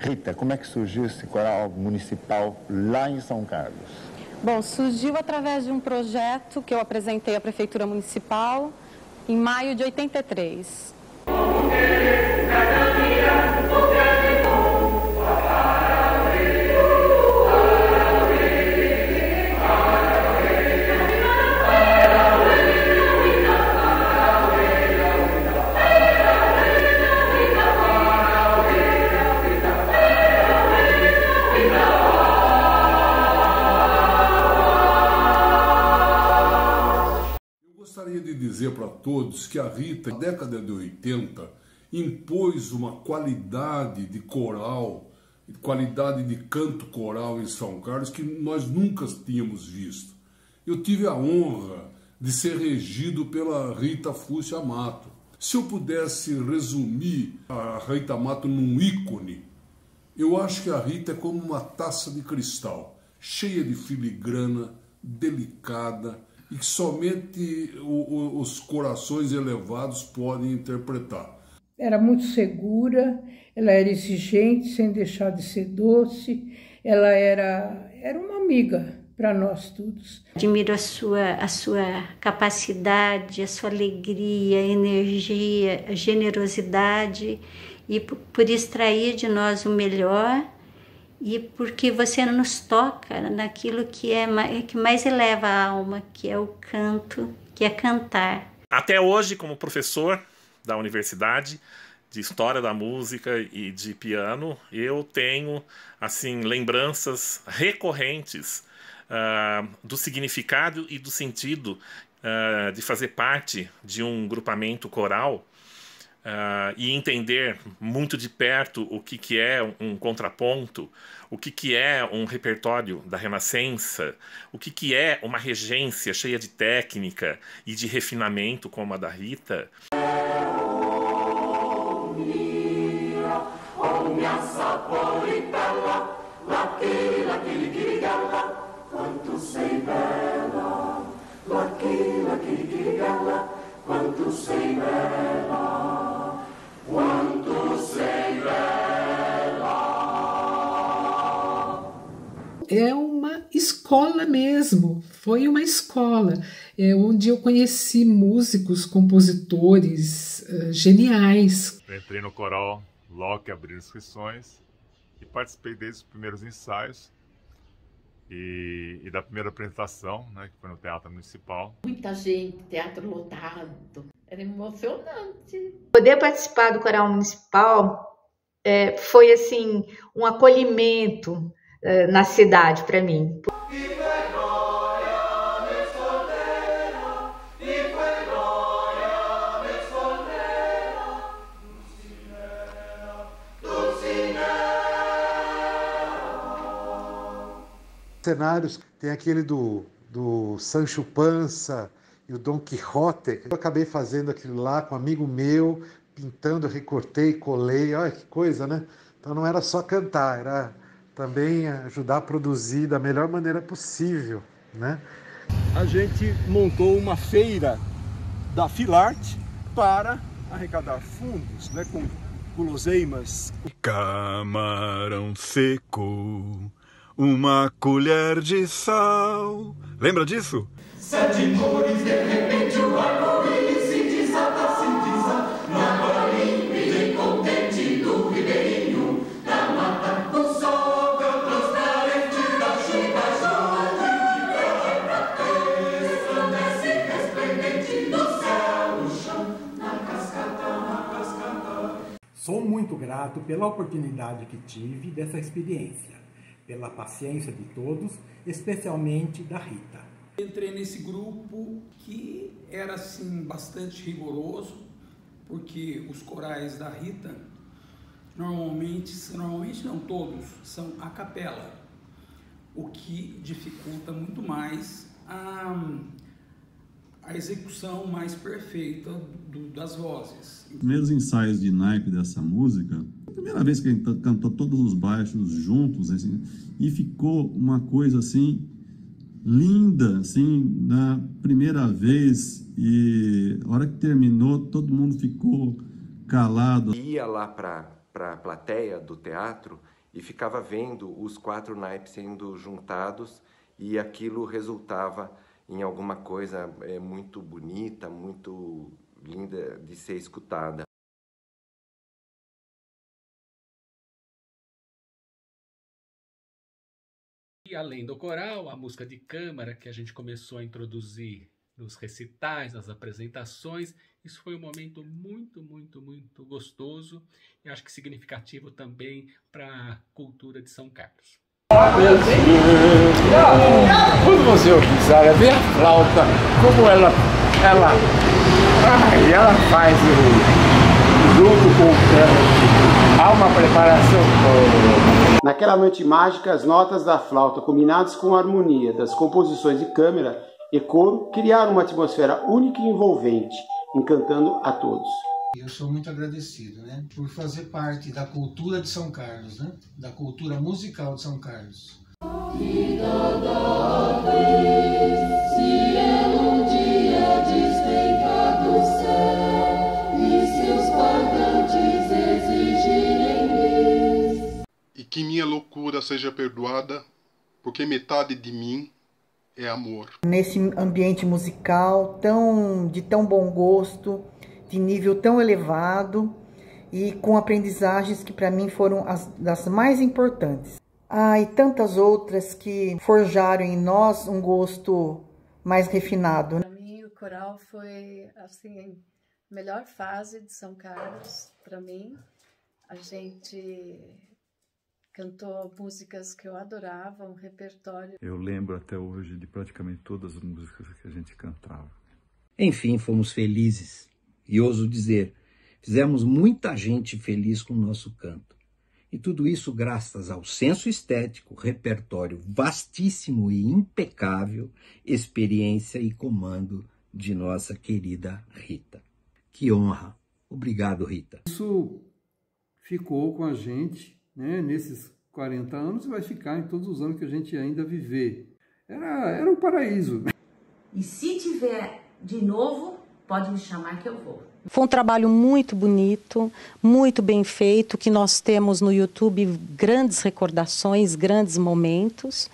Rita, como é que surgiu esse coral municipal lá em São Carlos? Bom, surgiu através de um projeto que eu apresentei à Prefeitura Municipal em maio de 83. Dizer para todos que a Rita, na década de 80, impôs uma qualidade de coral, qualidade de canto coral em São Carlos que nós nunca tínhamos visto. Eu tive a honra de ser regido pela Rita Fúcia Mato. Se eu pudesse resumir a Rita Mato num ícone, eu acho que a Rita é como uma taça de cristal, cheia de filigrana, delicada, e que somente o, o, os corações elevados podem interpretar. Era muito segura, ela era exigente sem deixar de ser doce, ela era, era uma amiga para nós todos. Admiro a sua, a sua capacidade, a sua alegria, energia, generosidade e por extrair de nós o melhor e porque você nos toca naquilo que é que mais eleva a alma, que é o canto, que é cantar. Até hoje, como professor da universidade de história da música e de piano, eu tenho assim lembranças recorrentes uh, do significado e do sentido uh, de fazer parte de um grupamento coral Uh, e entender muito de perto o que, que é um contraponto, o que, que é um repertório da Renascença, o que, que é uma regência cheia de técnica e de refinamento como a da Rita. Quanto sei bela, quanto sei bela. É uma escola mesmo, foi uma escola é, onde eu conheci músicos, compositores uh, geniais. Eu entrei no coral logo que abriu inscrições e participei desde os primeiros ensaios e, e, da primeira apresentação, né, que foi no Teatro Municipal. Muita gente, teatro lotado, era emocionante. Poder participar do Coral Municipal é, foi assim um acolhimento na cidade para mim. cenários, tem aquele do, do Sancho Panza e o Dom Quixote. Eu acabei fazendo aquilo lá com um amigo meu, pintando, recortei, colei, olha que coisa, né? Então não era só cantar, era também ajudar a produzir da melhor maneira possível, né? A gente montou uma feira da Filarte para arrecadar fundos, né, com guloseimas. Camarão seco uma colher de sal. Lembra disso? Sete cores, de Sou muito grato pela oportunidade que tive dessa experiência pela paciência de todos, especialmente da Rita. Entrei nesse grupo que era assim bastante rigoroso, porque os corais da Rita normalmente, normalmente não todos, são a capela, o que dificulta muito mais a, a execução mais perfeita do, das vozes. Os primeiros ensaios de naipe dessa música primeira vez que a gente cantou todos os baixos juntos, assim, e ficou uma coisa assim linda, assim, na primeira vez e a hora que terminou todo mundo ficou calado. Ia lá para para a plateia do teatro e ficava vendo os quatro naipes sendo juntados e aquilo resultava em alguma coisa é, muito bonita, muito linda de ser escutada. E além do coral, a música de câmara que a gente começou a introduzir nos recitais, nas apresentações, isso foi um momento muito, muito, muito gostoso e acho que significativo também para a cultura de São Carlos. Quando você observa ver a flauta, como ela, ela, ai, ela faz o, junto com o canto, há uma preparação toda. Naquela noite mágica, as notas da flauta, combinadas com a harmonia das composições de câmara e coro, criaram uma atmosfera única e envolvente, encantando a todos. Eu sou muito agradecido, né, por fazer parte da cultura de São Carlos, né, da cultura musical de São Carlos. E que minha loucura seja perdoada, porque metade de mim é amor. Nesse ambiente musical tão de tão bom gosto, de nível tão elevado e com aprendizagens que para mim foram as das mais importantes. Ah, e tantas outras que forjaram em nós um gosto mais refinado. Para mim, o coral foi assim a melhor fase de São Carlos para mim. A gente cantou músicas que eu adorava, um repertório. Eu lembro até hoje de praticamente todas as músicas que a gente cantava. Enfim, fomos felizes. E ouso dizer, fizemos muita gente feliz com o nosso canto. E tudo isso graças ao senso estético, repertório vastíssimo e impecável, experiência e comando de nossa querida Rita. Que honra! Obrigado, Rita. Isso ficou com a gente né, nesses 40 anos e vai ficar em todos os anos que a gente ainda viver. Era, era um paraíso. E se tiver de novo, pode me chamar que eu vou. Foi um trabalho muito bonito, muito bem feito, que nós temos no YouTube grandes recordações, grandes momentos.